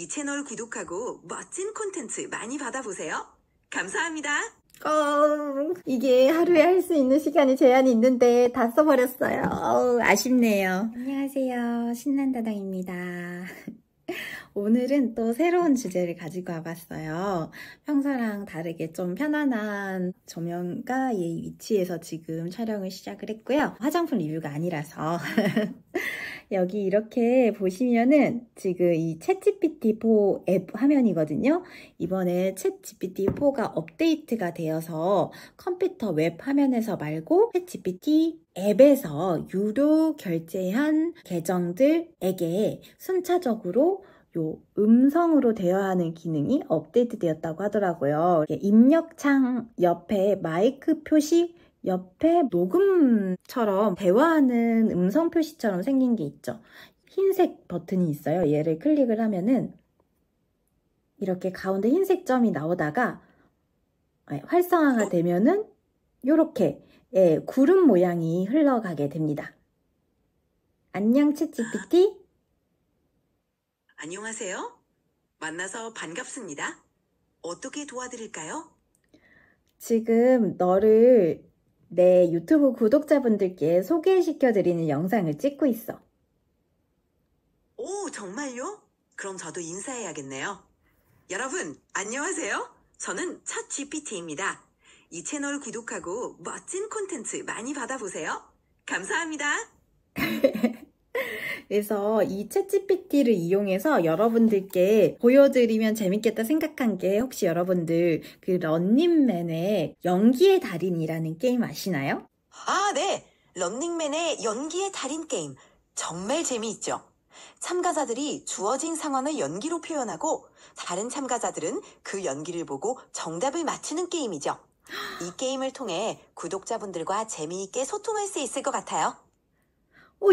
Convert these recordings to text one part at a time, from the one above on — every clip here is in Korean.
이 채널 구독하고 멋진 콘텐츠 많이 받아보세요. 감사합니다. 어, 이게 하루에 할 수 있는 시간이 제한이 있는데 다 써버렸어요. 어, 아쉽네요. 안녕하세요. 신난다당입니다. 오늘은 또 새로운 주제를 가지고 와봤어요. 평소랑 다르게 좀 편안한 조명가의 위치에서 지금 촬영을 시작을 했고요. 화장품 리뷰가 아니라서. 여기 이렇게 보시면은 지금 이 챗GPT4 앱 화면이거든요. 이번에 챗GPT4가 업데이트가 되어서 컴퓨터 웹 화면에서 말고 챗GPT 앱에서 유료 결제한 계정들에게 순차적으로 요 음성으로 대화하는 기능이 업데이트 되었다고 하더라고요. 입력창 옆에 마이크 표시 옆에 녹음처럼 대화하는 음성 표시처럼 생긴 게 있죠. 흰색 버튼이 있어요. 얘를 클릭을 하면은 이렇게 가운데 흰색 점이 나오다가 활성화가 되면은 이렇게 예, 구름 모양이 흘러가게 됩니다. 안녕 챗GPT 안녕하세요. 만나서 반갑습니다. 어떻게 도와드릴까요? 지금 너를 내 유튜브 구독자분들께 소개시켜드리는 영상을 찍고 있어. 오, 정말요? 그럼 저도 인사해야겠네요. 여러분, 안녕하세요. 저는 첫 GPT입니다. 이 채널 구독하고 멋진 콘텐츠 많이 받아보세요. 감사합니다. 그래서 이 챗GPT를 이용해서 여러분들께 보여드리면 재밌겠다 생각한 게 혹시 여러분들 그 런닝맨의 연기의 달인이라는 게임 아시나요? 아, 네. 런닝맨의 연기의 달인 게임. 정말 재미있죠? 참가자들이 주어진 상황을 연기로 표현하고 다른 참가자들은 그 연기를 보고 정답을 맞히는 게임이죠. 이 게임을 통해 구독자분들과 재미있게 소통할 수 있을 것 같아요. 오,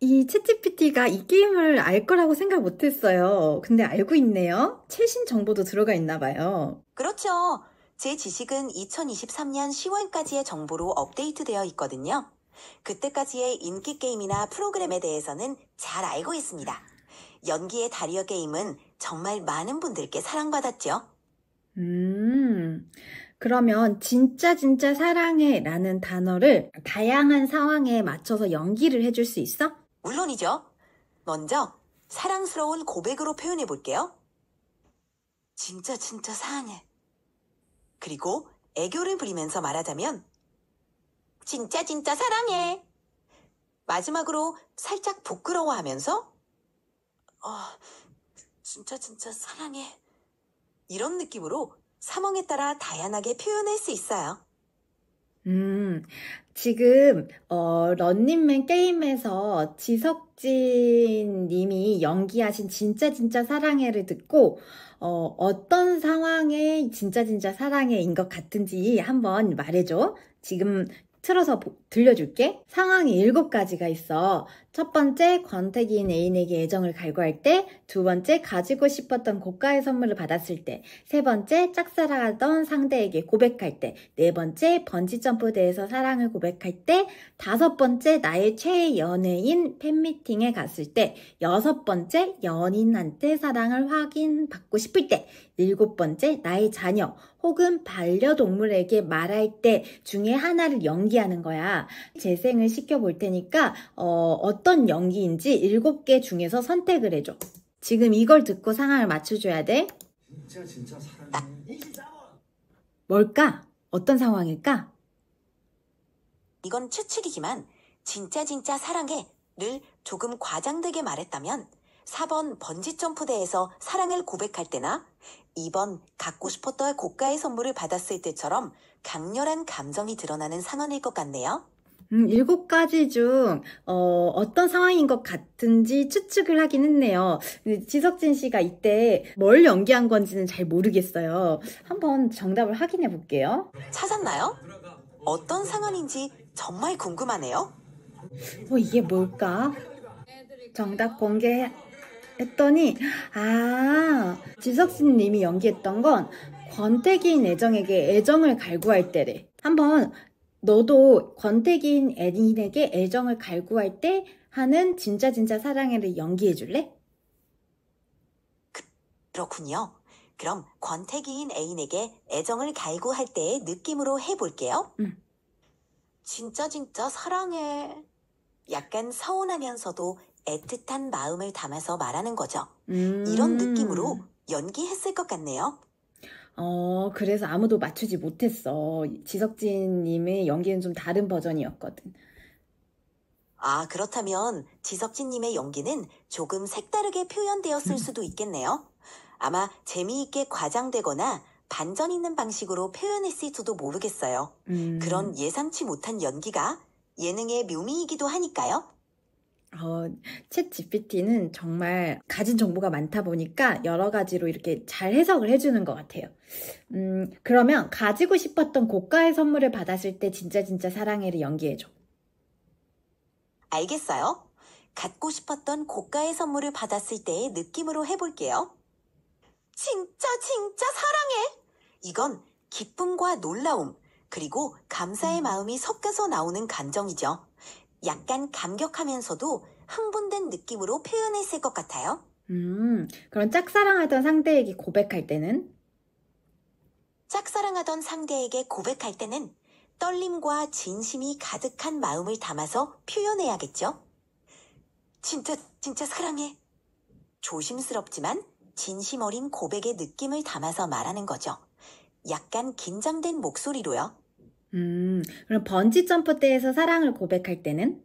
이 챗GPT가 이 게임을 알 거라고 생각 못 했어요. 근데 알고 있네요. 최신 정보도 들어가 있나 봐요. 그렇죠. 제 지식은 2023년 10월까지의 정보로 업데이트되어 있거든요. 그때까지의 인기 게임이나 프로그램에 대해서는 잘 알고 있습니다. 연기의 다리어 게임은 정말 많은 분들께 사랑받았죠. 음, 그러면 진짜 진짜 사랑해 라는 단어를 다양한 상황에 맞춰서 연기를 해줄 수 있어? 물론이죠. 먼저 사랑스러운 고백으로 표현해 볼게요. 진짜 진짜 사랑해. 그리고 애교를 부리면서 말하자면 진짜 진짜 사랑해. 마지막으로 살짝 부끄러워하면서 어, 진짜 진짜 사랑해. 이런 느낌으로 상황에 따라 다양하게 표현할 수 있어요. 음, 지금 어, 런닝맨 게임에서 지석진 님이 연기하신 진짜 진짜 사랑해를 듣고 어, 어떤 상황에 진짜 진짜 사랑해인 것 같은지 한번 말해줘. 지금 틀어서 들려줄게. 상황이 일곱 가지가 있어. 첫 번째, 권태기인 애인에게 애정을 갈구할 때, 두 번째, 가지고 싶었던 고가의 선물을 받았을 때, 세 번째, 짝사랑하던 상대에게 고백할 때, 네 번째, 번지점프대에서 사랑을 고백할 때, 다섯 번째, 나의 최애 연예인 팬미팅에 갔을 때, 여섯 번째, 연인한테 사랑을 확인받고 싶을 때, 일곱 번째, 나의 자녀 혹은 반려동물에게 말할 때 중에 하나를 연기하는 거야. 재생을 시켜볼 테니까, 어, 어떤 연기인지 일곱 개 중에서 선택을 해줘. 지금 이걸 듣고 상황을 맞춰줘야 돼. 진짜 진짜 사랑해. 뭘까? 어떤 상황일까? 이건 추측이지만 진짜 진짜 사랑해 를 조금 과장되게 말했다면 4번 번지점프대에서 사랑을 고백할 때나 2번 갖고 싶었던 고가의 선물을 받았을 때처럼 강렬한 감정이 드러나는 상황일 것 같네요. 음, 일곱 가지 중 어, 어떤 상황인 것 같은지 추측을 하긴 했네요. 지석진 씨가 이때 뭘 연기한 건지는 잘 모르겠어요. 한번 정답을 확인해 볼게요. 찾았나요? 어떤 상황인지 정말 궁금하네요. 어, 이게 뭘까? 정답 공개 했더니 아 지석진 님이 연기했던 건 권태기인 애정에게 애정을 갈구할 때래. 한번 너도 권태기인 애인에게 애정을 갈구할 때 하는 진짜 진짜 사랑해를 연기해 줄래? 그, 그렇군요. 그럼 권태기인 애인에게 애정을 갈구할 때의 느낌으로 해볼게요. 음. 진짜 진짜 사랑해. 약간 서운하면서도 애틋한 마음을 담아서 말하는 거죠. 음. 이런 느낌으로 연기했을 것 같네요. 어, 그래서 아무도 맞추지 못했어. 지석진님의 연기는 좀 다른 버전이었거든. 아, 그렇다면 지석진님의 연기는 조금 색다르게 음. 표현되었을 수도 있겠네요. 아마 재미있게 과장되거나 반전 있는 방식으로 표현했을지도 모르겠어요. 음. 그런 예상치 못한 연기가 예능의 묘미이기도 하니까요. 어, 챗 GPT는 정말 가진 정보가 많다 보니까 여러 가지로 이렇게 잘 해석을 해주는 것 같아요. 음, 그러면 가지고 싶었던 고가의 선물을 받았을 때 진짜 진짜 사랑해를 연기해줘. 알겠어요? 갖고 싶었던 고가의 선물을 받았을 때의 느낌으로 해볼게요. 진짜 진짜 사랑해! 이건 기쁨과 놀라움, 그리고 감사의 음. 마음이 섞여서 나오는 감정이죠. 약간 감격하면서도 흥분된 느낌으로 표현했을 것 같아요. 음, 그런 짝사랑하던 상대에게 고백할 때는? 짝사랑하던 상대에게 고백할 때는 떨림과 진심이 가득한 마음을 담아서 표현해야겠죠? 진짜, 진짜 사랑해. 조심스럽지만 진심 어린 고백의 느낌을 담아서 말하는 거죠. 약간 긴장된 목소리로요. 음, 그럼 번지 점프대에서 사랑을 고백할 때는?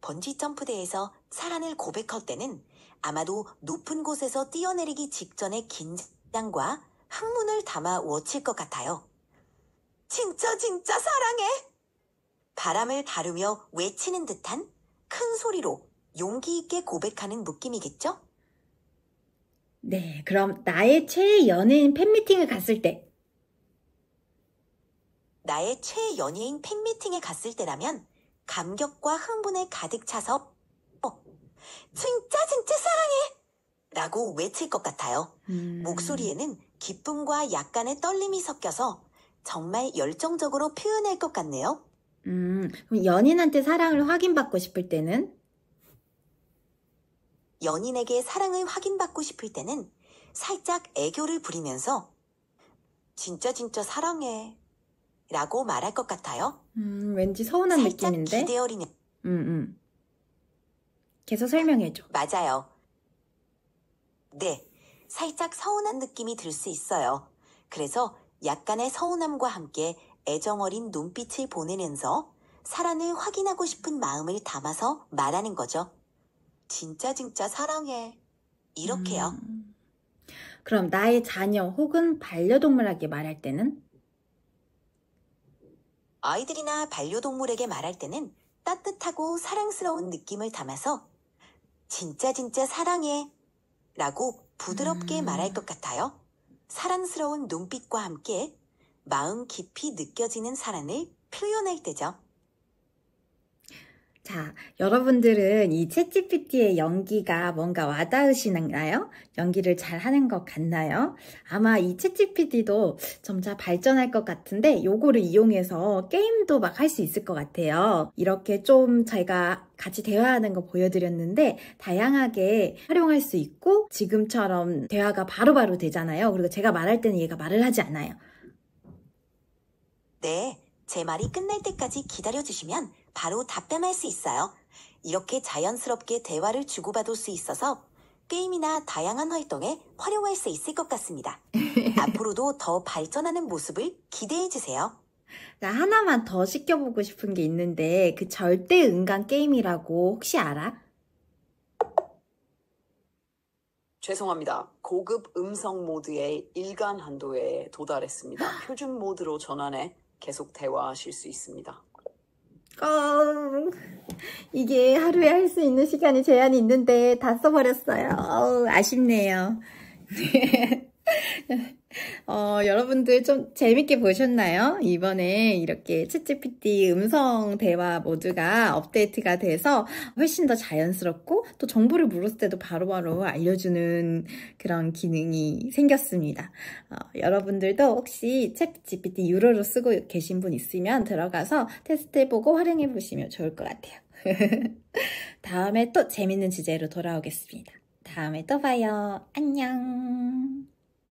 번지 점프대에서 사랑을 고백할 때는 아마도 높은 곳에서 뛰어내리기 직전의 긴장과 흥분을 담아 워칠 것 같아요. 진짜 진짜 사랑해! 바람을 다루며 외치는 듯한 큰 소리로 용기 있게 고백하는 느낌이겠죠? 네, 그럼 나의 최애 연예인 팬미팅을 갔을 때. 나의 최애 연예인 팬미팅에 갔을 때라면 감격과 흥분에 가득 차서 어, 진짜 진짜 사랑해! 라고 외칠 것 같아요. 음, 목소리에는 기쁨과 약간의 떨림이 섞여서 정말 열정적으로 표현할 것 같네요. 음, 그럼 연인한테 사랑을 확인받고 싶을 때는? 연인에게 사랑을 확인받고 싶을 때는 살짝 애교를 부리면서 진짜 진짜 사랑해 라고 말할 것 같아요. 음, 왠지 서운한 살짝 느낌인데? 기대 어리는 음, 음. 계속 설명해줘. 맞아요. 네, 살짝 서운한 느낌이 들 수 있어요. 그래서 약간의 서운함과 함께 애정 어린 눈빛을 보내면서 사랑을 확인하고 싶은 마음을 담아서 말하는 거죠. 진짜 진짜 사랑해. 이렇게요. 음. 그럼 나의 자녀 혹은 반려동물에게 말할 때는? 아이들이나 반려동물에게 말할 때는 따뜻하고 사랑스러운 느낌을 담아서 진짜 진짜 사랑해 라고 부드럽게 음. 말할 것 같아요. 사랑스러운 눈빛과 함께 마음 깊이 느껴지는 사랑을 표현할 때죠. 자, 여러분들은 이 챗GPT의 연기가 뭔가 와닿으시나요? 연기를 잘 하는 것 같나요? 아마 이 챗GPT도 점차 발전할 것 같은데 요거를 이용해서 게임도 막 할 수 있을 것 같아요. 이렇게 좀 저희가 같이 대화하는 거 보여드렸는데 다양하게 활용할 수 있고 지금처럼 대화가 바로 바로 되잖아요. 그리고 제가 말할 때는 얘가 말을 하지 않아요. 네, 제 말이 끝날 때까지 기다려주시면 바로 답변할 수 있어요. 이렇게 자연스럽게 대화를 주고받을 수 있어서 게임이나 다양한 활동에 활용할 수 있을 것 같습니다. 앞으로도 더 발전하는 모습을 기대해 주세요. 나 하나만 더 시켜보고 싶은 게 있는데 그 절대 음감 게임이라고 혹시 알아? 죄송합니다. 고급 음성 모드의 일간 한도에 도달했습니다. 표준 모드로 전환해 계속 대화하실 수 있습니다. 어, 이게 하루에 할 수 있는 시간이 제한이 있는데 다 써버렸어요. 어우, 아쉽네요. 어, 여러분들 좀 재밌게 보셨나요? 이번에 이렇게 챗GPT 음성 대화 모드가 업데이트가 돼서 훨씬 더 자연스럽고 또 정보를 물었을 때도 바로 바로 알려주는 그런 기능이 생겼습니다. 어, 여러분들도 혹시 챗GPT 유료로 쓰고 계신 분 있으면 들어가서 테스트해보고 활용해 보시면 좋을 것 같아요. 다음에 또 재밌는 주제로 돌아오겠습니다. 다음에 또 봐요. 안녕.